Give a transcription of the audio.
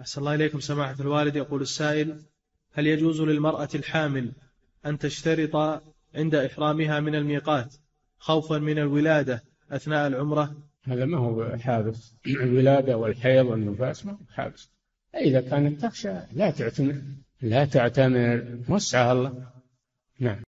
أحسن الله إليكم سماحة الوالد. يقول السائل هل يجوز للمرأة الحامل أن تشترط عند إحرامها من الميقات خوفا من الولادة أثناء العمرة؟ هذا ما هو حابس الولادة والحيض والنفاس ما هو حابس إذا كانت تخشى لا تعتمر لا تعتمر وسعها الله. نعم.